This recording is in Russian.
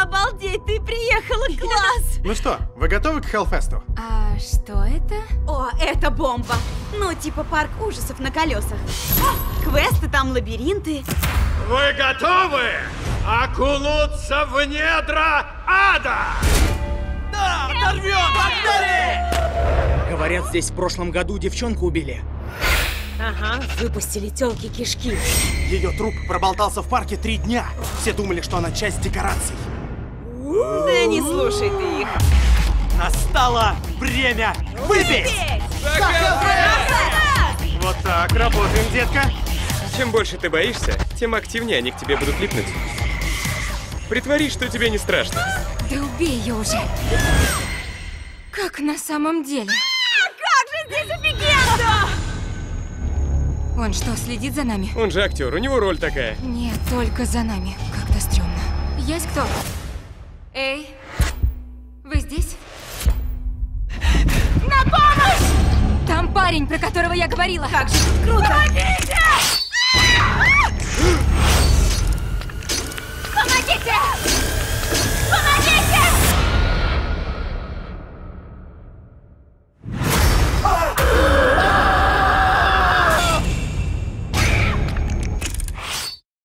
Обалдеть, ты приехала, класс! Ну что, вы готовы к Хеллфесту? А что это? О, это бомба! Ну, типа парк ужасов на колесах. Квесты, там лабиринты. Вы готовы окунуться в недра ада? Говорят, здесь в прошлом году девчонку убили. Ага, выпустили телки кишки. Ее труп проболтался в парке три дня. Все думали, что она часть декораций. Да не слушай ты их. Настало время выпить! Вот так, работаем, детка. Чем больше ты боишься, тем активнее они к тебе будут липнуть. Притворись, что тебе не страшно. Да убей ее уже. Как на самом деле? Как же здесь офигенно! Он что, следит за нами? Он же актер, у него роль такая. Нет, только за нами. Как-то стрёмно. Есть кто? Эй, вы здесь? На помощь! Там парень, про которого я говорила. Как же тут круто! Помогите!